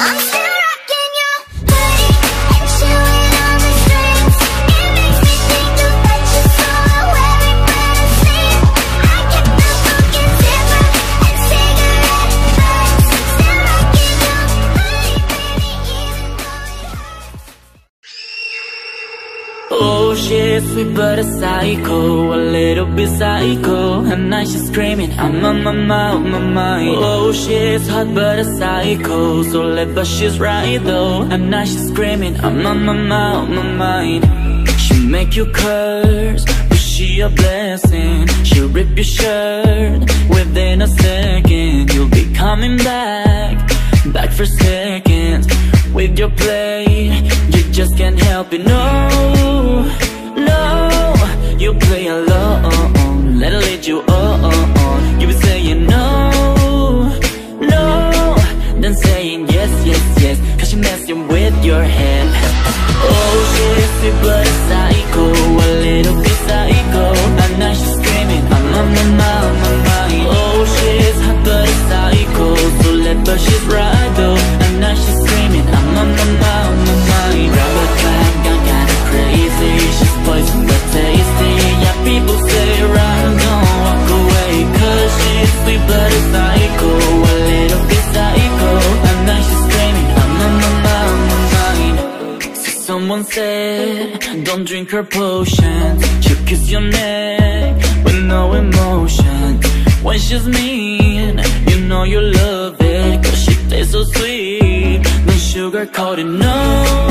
愛し Oh shit, sweet but a psycho A little bit psycho. And now she's screaming I'm on my mind, on my mind. Oh it's hot but a psycho. So late but she's right though. And now she's screaming I'm on my mind, my mind. She make you curse But she a blessing. She'll rip your shirt Within a second. You'll be coming back Back for seconds With your play help it, no No You play alone Let her lead you on. You be saying no. No Then saying yes, yes, yes. Cause she messing with your head. Oh, she's sweet but someone said, don't drink her potions She'll kiss your neck with no emotion. When she's mean, you know you love it Cause she tastes so sweet, no sugar coated, no, no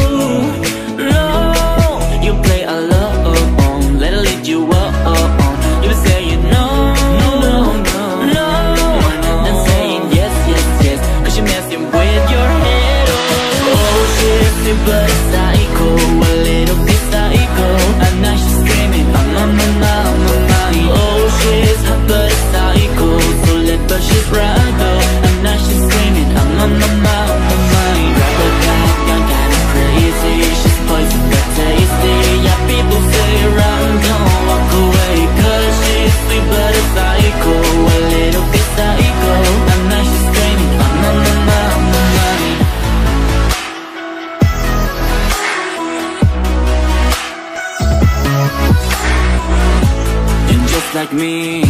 like me,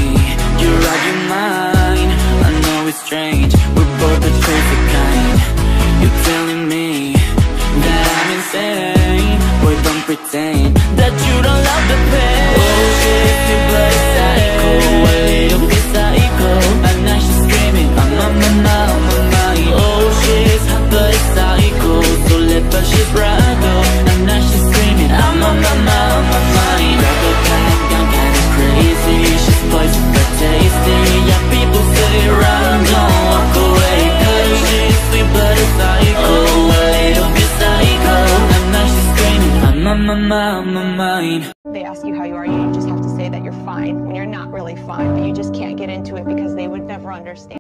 you're out your mind. I know it's strange, we're both the crazy kind. You're telling me that I'm insane. Boy, don't pretend that you don't love the pain. Oh shit, you blood psycho fine when you're not really fine, but you just can't get into it because they would never understand.